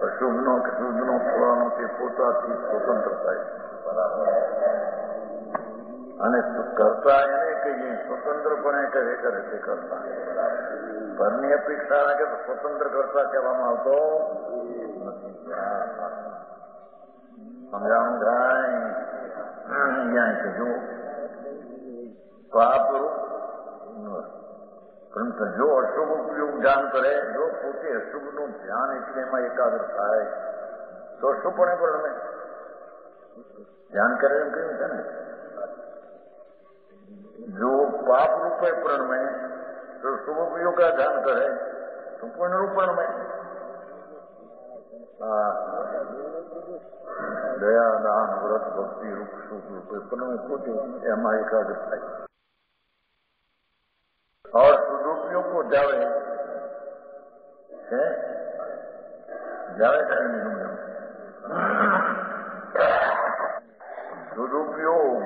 Speaker 1: અશુભનો કે શુદ્ધનો ફળનો તે પોતાથી સ્વતંત્ર થાય અને કરતા એને કહીએ સ્વતંત્રપણે કરે કરે તે કરતા. પરની અપેક્ષા કે સ્વતંત્ર કરતા કહેવામાં આવતો સમજાણું? થાય અહીંયા કે જો પાપ પરંતુ જો અશુભ ઉપયોગ ધ્યાન કરે જો પોતે અશુભનું ધ્યાન એટલે એમાં એકાગ્ર થાય તો અશુભપણે પણ ધ્યાન કરે એમ કહ્યું છે ને જો પાપ રૂપે પ્રણમે તો શુભ ઉપયોગ का ध्यान करे तो पूर्ण रूप में દયા દાન વ્રત ભક્તિ રૂપ સુખ રૂપે પ્રણમે પોતે એમાં એકાગ્ર થાય और सदुपयोग को जावे है जावे સદુપયોગ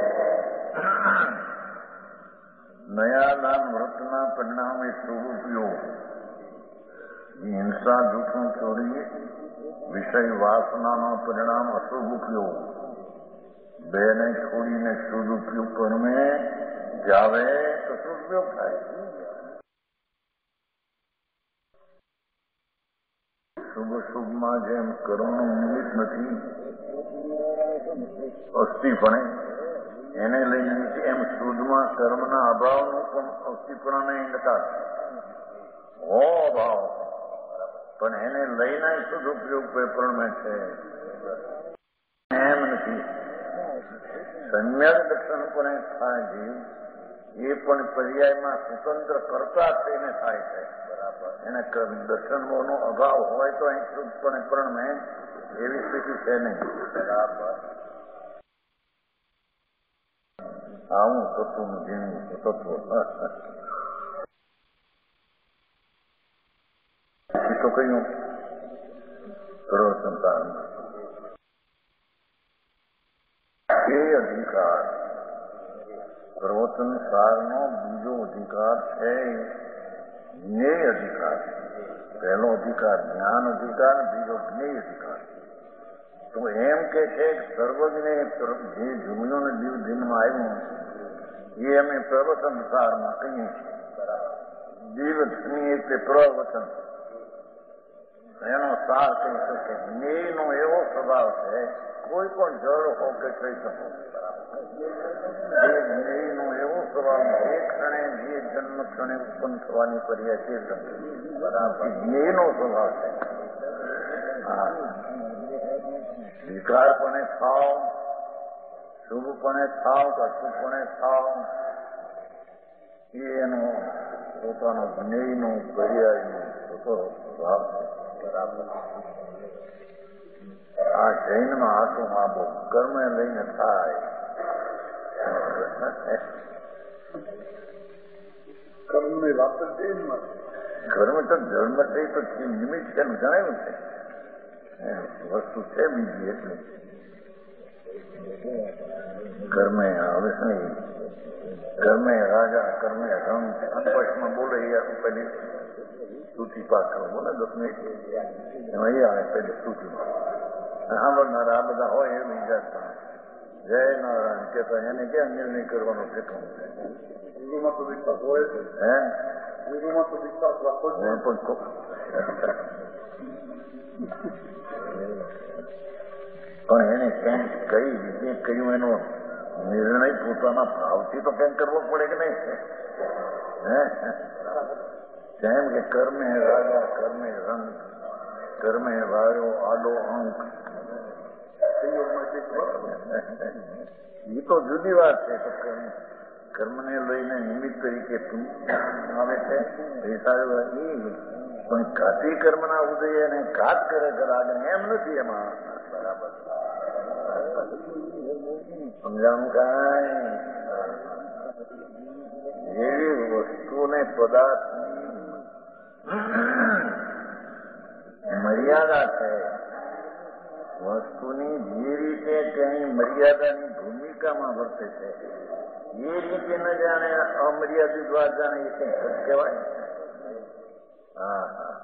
Speaker 1: નયા દાન વ્રતના પરિણામે સદુપયોગ હિંસા દુઃખનું ચોરી વિષય વાસનાના પરિણામ અશુભ ઉપયોગ બેને છોડીને શુદ્ધ ઉપયોગ પરમે જાવે તો સદુપયોગ થાય. શુભ શુભમાં જેમ કર્મનું નિમિત્ત નથી, અસ્થિપણે. એને લઈને એમ શુદ્ધમાં કર્મના અભાવનું પણ અસ્થિપણાને ઇન્કાર હો અભાવ. પણ એને લઈને શુદ્ધ ઉપયોગ પેપરમાં છે? એમ નથી. સમ્યક દર્શનપણે થાય જીવ એ પણ પર્યાયમાં સ્વતંત્ર કરતા તેને થાય છે. એને દર્શનનો અભાવ હોય તો અહીં શુદ્ધપણે પ્રણમે? એવી સ્થિતિ છે નહીં. આવું તત્વનું ઝીણું તત્વ. તો કહ્યું સર્વ સંતાનમાં એ અધિકાર પ્રવચન સારનો બીજો અધિકાર છે જ્ઞેય અધિકાર પહેલો અધિકાર જ્ઞાન અધિકાર બીજો જ્ઞેય અધિકાર તો એમ કે છે સર્વજ્ઞ જે જુમનું દિવ દિનમાં આવ્યું એ અમે પ્રવચન સારમાં કહીએ છીએ દિવસની એટલે પ્રવચન એનો સાર કહી શકે જ્ઞેયનો એવો સ્વભાવ છે, કોઈ પણ જળ હો કે કહી શકો. જ્ઞેયનો એવો સ્વભાવ જે ક્ષણે જે જન્મ ક્ષણે ઉત્પન્ન થવાની પર્યા છે જ્ઞેયનો સ્વભાવ છે. હા. થાવ, શુભપણે થાવ કે અશુભપણે થાવ એનો પોતાનો જ્ઞેયનો પર્યાયનો સ્વભાવ છે. બરાબર આ જૈનમાં આટલું આબો કર્મ લઈને થાય
Speaker 3: કર્મની વાત જ એ જ નથી
Speaker 1: કર્મ તો ધર્મ છે તો નિમિત્ત છે જણાવ્યું છે વસ્તુ છે બીજી એટલી કર્મ હવે કર્મ રાજા કર્મ રંગ અનપક્ષમાં બોલે એ પેલી સ્તુતિ પાછળ બોલે દસ મિનિટ એમાં એ આવે પેલી સાંભળનારા આ બધા હોય એમ વિચારતા જય નારાયણ કેતા એને ક્યાં નિર્ણય કરવાનો છે
Speaker 3: ગુરુમાં તો વિશ્વાસ હોય છે
Speaker 1: હે
Speaker 3: હિન્દુમાં તો વિશ્વાસ રાખો જ
Speaker 1: પણ. પણ એને ક્યાંક કઈ રીતે કર્યું એનો નિર્ણય પોતાના ભાવથી તો કંઈક કરવો પડે કે નહીં હે જેમ કે કર્મે રાજા કર્મે રંગ કર્મે વાયો આડો અંક
Speaker 3: સંયોગમાં જે ખબર
Speaker 1: એ તો જુદી વાત છે કે કર્મ કર્મને લઈને નિમિત્ત તરીકે પુણ્ય આવે છે એ સારું વાત એ પણ કાતી કર્મના ઉદય અને ઘાત કરે કરાગે એમ નથી એમાં બરાબર સમજાણું કાંઈ એવી વસ્તુને પદાર્થની મર્યાદા છે વસ્તુની જે રીતે તેની મર્યાદાની ભૂમિકામાં વર્તે છે એ રીતે ન જાણે અમર્યાદિત વાત જાણે એ કંઈ ખોટ કહેવાય હા હા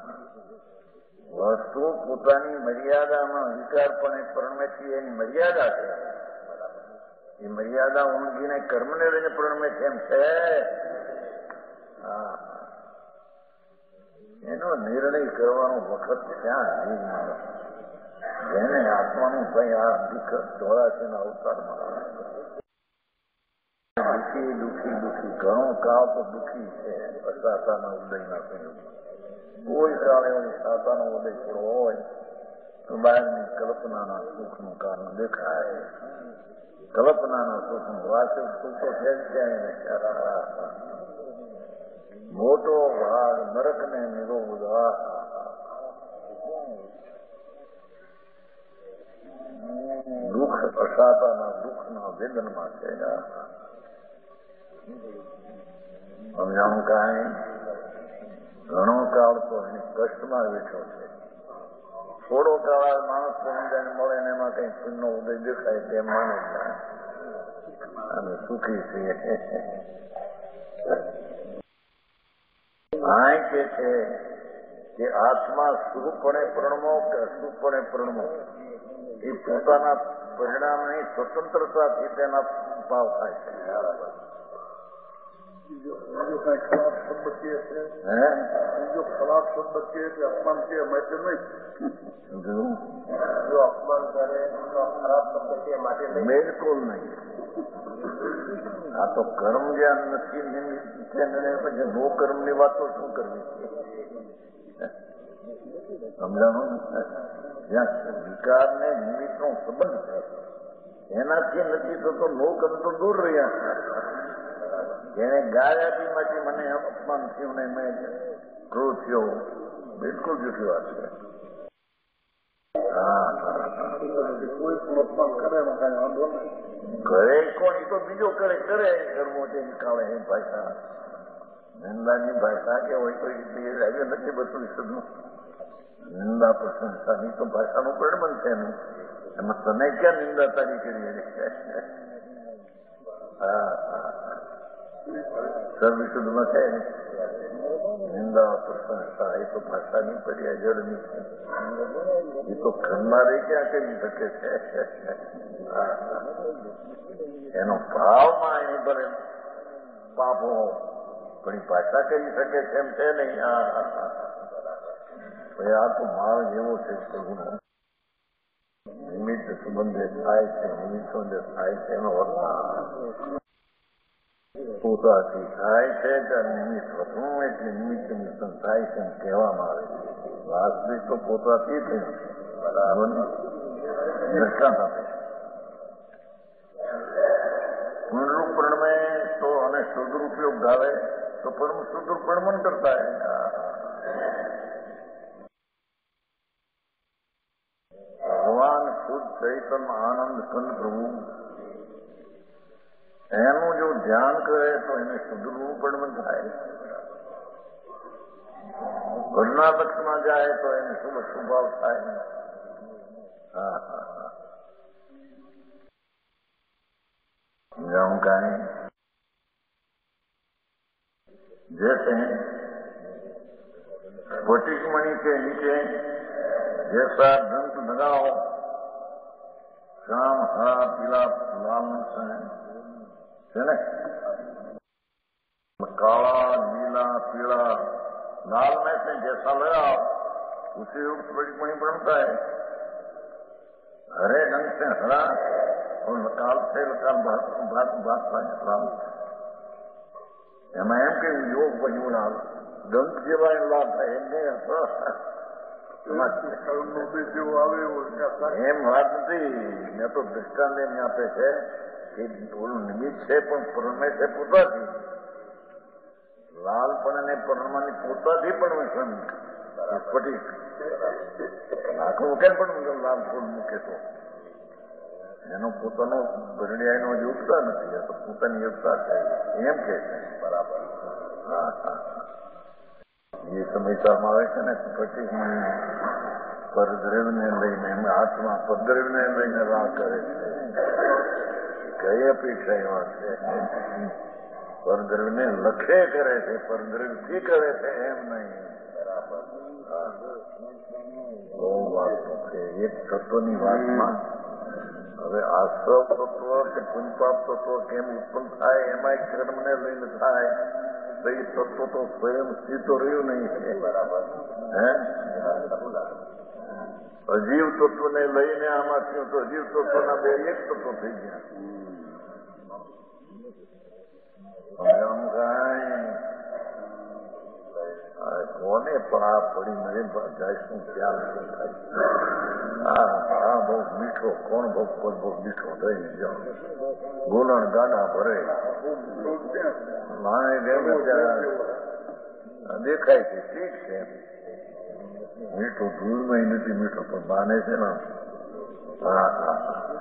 Speaker 1: વસ્તુ પોતાની મર્યાદામાં વિકારપણે પરણમે છે એની મર્યાદા છે એ મર્યાદા ઊંઘીને કર્મને લઈને પરણમે છે એમ છે હા હા. એનો નિર્ણય કરવાનો વખત ક્યાં જીવનો જેને આત્માનું કઈ આ ચોરાસીના અવતારમાં દુઃખી દુઃખી દુઃખી. ઘણો કાળ તો દુઃખી છે સાતાના ઉદયના સંયોગમાં કોઈ કાળ સાતાનો ઉદય થોડો હોય તો બહારની કલ્પનાના સુખનું કારણ દેખાય. કલ્પનાના સુખનું વાસ્તવિક સુખ તો છે ક્યાંય નહીં. મોટો ભાગ નરકને નિરોધવા દુઃખ અસાતાના દુઃખના વેદનમાં છે. સમજાવું કાંઈ ઘણો કાળ તો એની કષ્ટમાં વેઠો છે. થોડો કાળ માણસ સમજાય મળે ને એમાં કઈ પુણ્યનો ઉદય દેખાય તેમ માને અને ના. સુખી છીએ લાગે છે કે આત્મા સુખપણે પ્રણમો કે અસુખપણે પ્રણમો એ પોતાના પરિણામની સ્વતંત્રતાથી તેના ભાવ થાય છે.
Speaker 3: બીજો ખરાબ શબ્દ કે અપમાન કે માટે નહીં. અપમાન કરે ખરાબ શબ્દ કે માટે નહીં.
Speaker 1: બિલકુલ નહીં. આ તો કર્મ જ્ઞાન નથી ને પછી નો વાતો શું કરવી? સમજાણું જ્યાં વિકાર ને નિમિત્ત નો સંબંધ છે, એનાથી નથી થતો નો કર્મ તો દૂર રહ્યા. જેને ગાયાથી માંથી મને અપમાન થયું ને મેં ક્રોધ થયો. બિલકુલ જુઠી વાત છે. હા.
Speaker 3: કોઈ પણ અપમાન કરે એમાં કઈ વાંધો નહીં.
Speaker 1: કરે કોણ એ તો બીજો કરે કરે કરવો તે નીકાળે એ ભાષા. નિંદાની ભાષા કે હોય તો એ લાગે નથી બધું વિશદનું નિંદા પ્રશંસાની તો ભાષાનું પરિણમન છે એનું. એમાં તને ક્યાં નિંદા તારી કરી? હા હા. સર્વિશુદ્ધમાં છે ને નિંદા પ્રશંસા એ તો ભાષાની પર્યાય જળની છે એ તો કરનારે ક્યાં કરી શકે છે હા, હા. એનો ભાવમાં એની ભલે પાપ હો પણ એ ભાષા કરી શકે છે એમ છે નહીં હા, હા, હા. ભાઈ આ તો માર્ગ એવો છે પ્રભુનો નિમિત્ત સંબંધે થાય છે નિમિત્ત સંબંધે થાય છે એનો અર્થ પોતાથી થાય છે કે નિમિત્ત હતું એટલે નિમિત્ત નિમિત્ત થાય છે એમ કહેવામાં આવે છે વાસ્તવિક તો પોતાથી થયું છે બરાબર ને? દ્રષ્ટાંત આપે છે પુનરૂપ પ્રણમે તો અને શુદ્ધ ગાવે તો પરમ શુદ્ધ પ્રણમન કરતા હે ભગવાન શુદ્ધ ચૈતન્ય આનંદ કંદ પ્રભુ એનું જો ધ્યાન કરે તો એને શુદ્ધ રૂપણમન થાય કર્ણાટકમાં જાય તો એને શુભ સ્વભાવ થાય હા હા હા समझाऊं कहीं जैसे स्फटिक मणि के नीचे जैसा दंत लगाओ श्याम हरा पीला लाल से है ना काला नीला पीला लाल में से जैसा लगाओ उसी रूप स्फटिक मणि बनता है हरे रंग से हरा और लकाल से लकाल बात बात बात लाल એમાં એમ કે યોગ બન્યું લાલ દંત જેવા લાભ થાય એમને
Speaker 3: કરુણનો બી જેવો આવે એવો વિકાસ થાય
Speaker 1: એમ વાત નથી મેં તો દૃષ્ટાંત એમ આપે છે કે ઓલું નિમિત્ત છે પણ પરમે છે. પોતાથી લાલપણ અને પરમાની પોતાથી પણ વિષમ સ્ફટિક આખું કેમ પણ લાલ ફૂલ મૂકે તો. એનો પોતાનો ગરડિયાનો યોગતા નથી આ તો પોતાની યોગતા છે. એમ કે છે. બરાબર. હા હા એ સમયતામાં આવે છે ને સ્ફટિક પરદ્રવ્યને લઈને એમ હાથમાં પરદ્રવ્યને લઈને રાહ કરે છે. કઈ અપેક્ષા એવા છે પરદ્રવ્યને લખે કરે છે પરદ્રવ્યથી કરે છે એમ નહીં બરાબર બહુ વાત છે એક તત્વની વાતમાં હવે આશ્રવ તત્વ કે પુંપાપ તત્વ કેમ ઉત્પન્ન થાય એમાં કર્મને લઈને થાય તો એ તત્વ તો સ્વયં સ્થિત રહ્યું નહીં છે બરાબર હે અજીવ તત્વને લઈને આમાં થયું તો અજીવ તત્વના બે એક તત્વ થઈ ગયા સમજાણું કાંઈ આ કોને પણ આ પડી મરે જાય શું હા બહુ મીઠો, કોણ બહુ પદ બહુ મીઠો? થઈ ગયો ગોલણ ગાડા ભરે. માણે દેખાય છે, ઠીક છે. મીઠો ધૂળમાં નથી મીઠો, પણ માને છે ને. હા હા.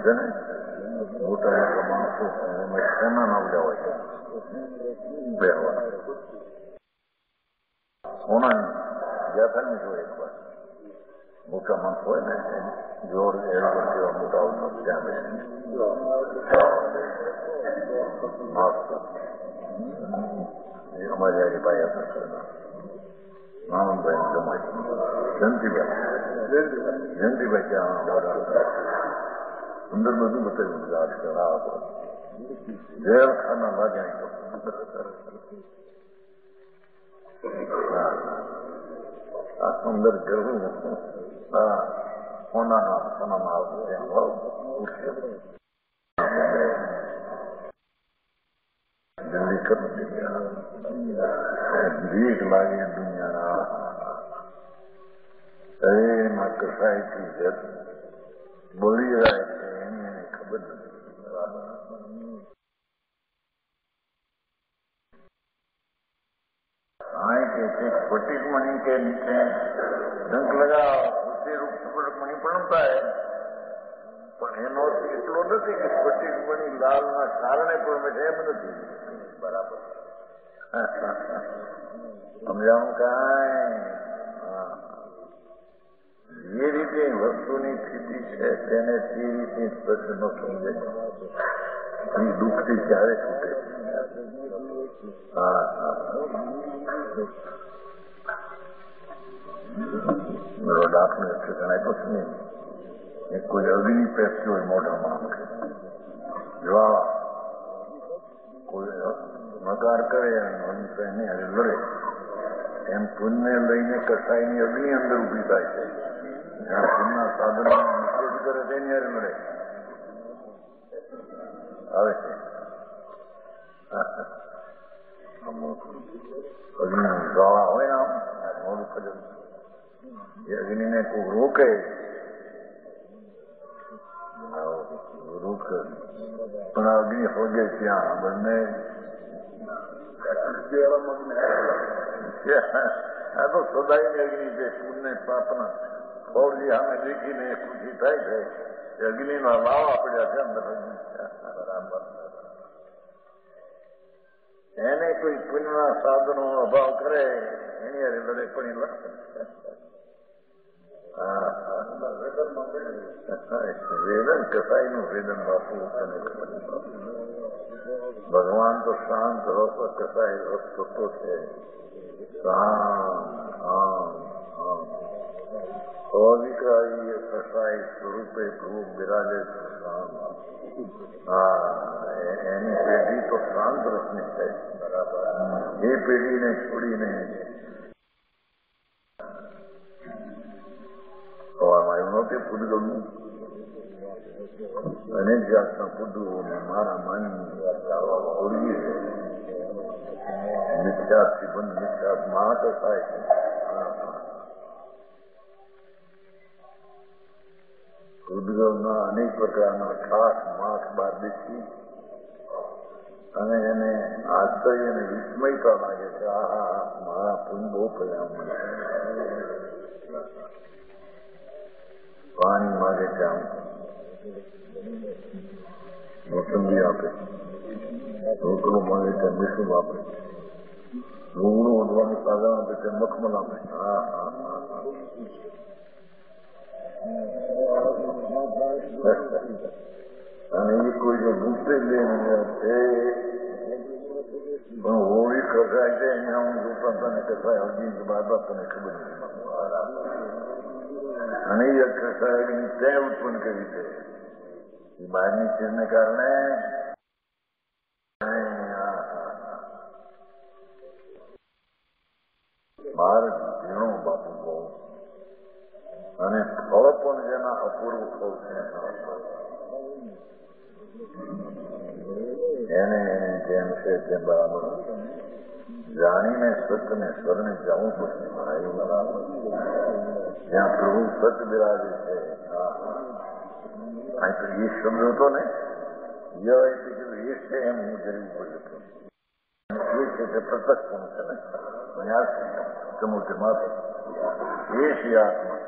Speaker 1: Adını mutlaka mahsus hürmetinden anılacak. Beyhvan. Ona zaten mücbet var. Mutlaka koymayın. Zor elbette onu da almak gelmesin. Mahsus. Ama yeri bayağı Namun benim de maçım. Zendibek. Zendibek. Zendibek yanında. અંદર બધું બતાવ્યું છે આજકાલ આ હતો જેલ ખાના લાગ્યા આ સુંદર જવું હા સોનાના સોનામાં આવતું ત્યાં જલ્દી કરી ભીખ લાગે દુનિયા એમાં કસાયથી છે બોલી રહ્યા છે એની એને ખબર નથી आए के एक स्फटिक मणि के नीचे डंक लगा उसी रूप स्फटिक मणि बनता है પણ એનો અર્થ એટલો નથી કે સ્ફટિક મણિ લાલના કારણે પણ એમ નથી બરાબર સમજાણું કાંઈ જે રીતે વસ્તુની સ્થિતિ છે, તેને તે રીતે સ્પષ્ટ ન સમજે. એ દુઃખથી ક્યારે છૂટે? એ કોઈ અગ્નિ પેસી હોય મોઢામાં જ્વાળા કોઈ નકાર કરે અને એની હારે લડે. એમ પુણ્ય લઈને કસાયની અગ્નિ અંદર ઊભી થાય છે. જ્યાં પુણ્યના સાધનો નિષેધ કરે તેની હારે લડે આવે છે અગ્નિ જ્વાળા હોય ને આમ મોડું ખજર એ અગ્નિને કોઈ રોકે રોક પણ આ અગ્નિ હોગે ત્યાં બંને આ તો સદાયની અગ્નિ છે પુણ્ય પાપના ફોડજી સામે દેખીને ખુશી થાય છે એ અગ્નિના લાવા પડ્યા છે અંદર અગ્નિ બરાબર એને કોઈ પુણ્યના સાધનો અભાવ કરે એની હારે લડે પણ એ હા વેદન કસાઈનું વેદન બાપુ તને ખબર બાપુ. ભગવાન તો શાંત રસ કસાઈ રસ થતો છે શાંત શાંત શાંત અવિકારી કસાઈ સ્વરૂપે પ્રભુ બિરાજે છે શાંત હા એ- એની પેઢી તો શાંત રસની છે એ પેઢીને છોડીને સવારમાં એવું નહોતું પૂતગલનું અનેક જાતના પૂતગલોને મારા માની ઓળીએ છે મિથ્યાથી બંધ મિથ્યા માણસ થાય છે પૂતગલના અનેક પ્રકારનો ઠાઠ માઠ બહાર છે. અને એને આશ્ચર્ય અને વિસ્મયતા લાગે છે. આ મારા પુણ્ય બહુ પરિણામ મળે પાણી માગે છે આમ. મોસંબી આપે. રોટલો માગે છે, મીઠું આપે. રૂગણું ઓઢવાનું સાધન આપે છે, મખમલ આપે હા હા હા અને એ કોઈ જો ભૂખતે જ લઈને છે પણ હોળી કસાય છે અહીંયા હું જોતા તને કસાય હજી બાર બાર તને ખબર નથી અને એ કસાયની તે ઉત્પન્ન કરી છે એ બહારની ચીજને કારણે બહાર ઝીણો બાપુ अपूर्व जानी में सत्य में स्वर्ण जाऊँ कुछ भाई बराबर प्रभु सत्य विराजित है हाँ तो ये शब्द तो नहीं ये से हम ज़रूर बोलते ये से प्रत्यक्ष समुद्र है ये आत्मा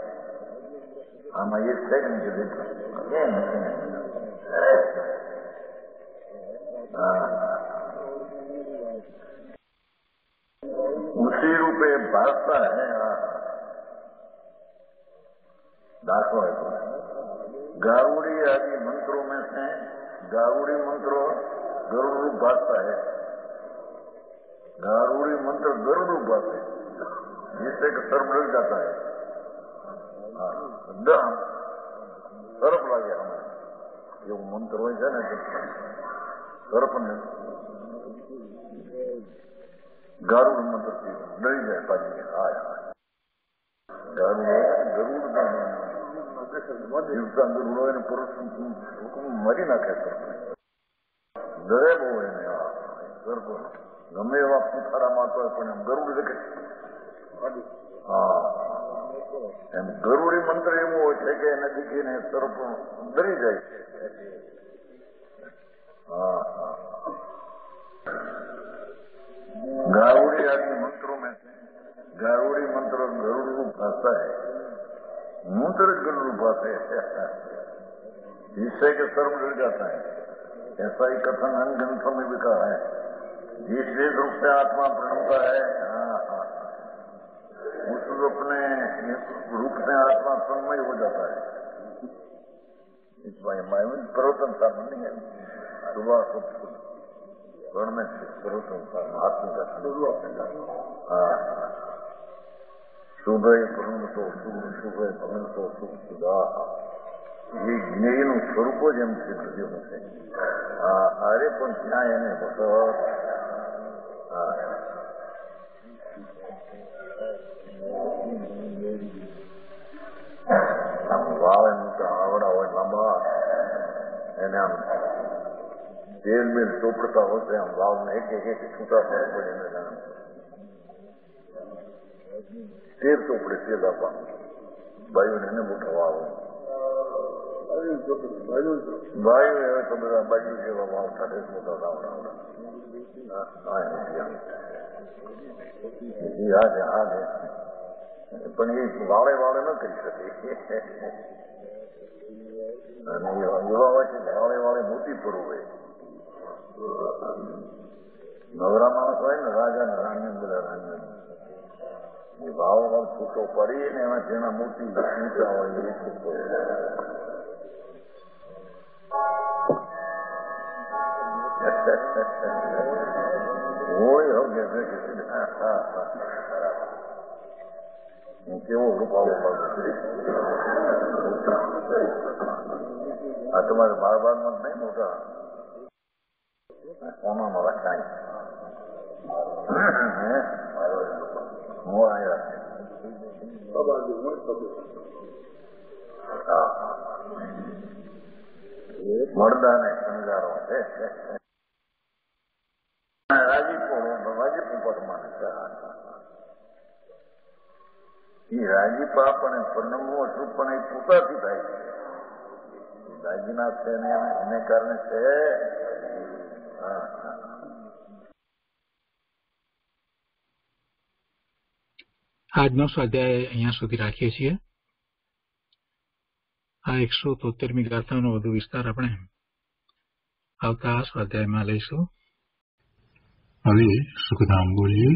Speaker 1: On my second to it, again, again. उसी रूपे भाषा है दासो है गारूड़ी आदि मंत्रों में से गारूड़ी मंत्रो गरुड़ रूप भाषा है गारूड़ी मंत्र गरुड़ रूप भाषा है जिससे सर्व लग जाता है તરફ લાગે અમે એવું મંત્ર હોય છે ને તરફ ને ગારુડ મંત્ર ડરી જાય પાછી હા મરી નાખે ડરે બહુ એને ગર્ભ ગમે એવા પૂથારા મારતો હોય પણ ગરુડ લખે હા. એમ ગરુડી મંત્ર એવો હોય છે કે એને દીકરીને સર્પ ડરી જાય હા હા गारुड़ी आदि मंत्रों में से गारुड़ी मंत्र गरुड़ रूप भाषा है मूत्र गरुड़ रूप भाषा है जिससे कि सर्व डर जाता है ऐसा ही कथन अन्य ग्रंथों में भी कहा है जिस जिस रूप से आत्मा प्रणमता है हाँ हाँ उस अपने रूप से आत्मा तन्मय हो जाता है इस भाई प्रवर्तन साधन नहीं है सुबह सुबह वर्ण में सर्वोत्तम आत्म का हाँ શુભય પરણતો શુભ શુભય પરણતો શુભ સુધા એ જ્ઞેયનું સ્વરૂપ જ એમ છે કૃતિઓનું છે હા અરે પણ ત્યાં એને વખત वारंट आवड़ा जेल में सुप्रता होते हम गाँव में एक एक एक छूटा पड़े पड़े मैदान तेर तो पड़े तेल भाई ने उठवा हो भाई तो मेरा बाजू के बाबा उठा दे मोटा रावड़ा उड़ा आज आज है છે હા છે પણ એ વાળે વાળે ન કરી શકે અને યુવા હોય છે વાળે વાળે મોટી પરવે નવરા માણસ હોય ને રાજા ને રાણી બધા રાણી એ ભાવમાં છૂટો પડી ને એમાં જેના મોટી ઊંચા હોય એ છૂટો હોય હવે આ તમારે બાર બાર માં નહીં મોટા ઓનામાં રખાય હું આવ્યા હા મળદાને શણગારો છે રાજીપો રાજીપો પરમાને એ રાજીપા પણ પરણમવું હતું પણ એ પોતાથી થાય છે દાગીના છે ને એને કારણે છે હા
Speaker 2: આજનો સ્વાધ્યાય અહીંયા સુધી રાખીએ છીએ આ એકસો તોતેરમી ગાથાનો વધુ વિસ્તાર આપણે આવતા સ્વાધ્યાયમાં લઈશું હવે સુખધામ બોલીએ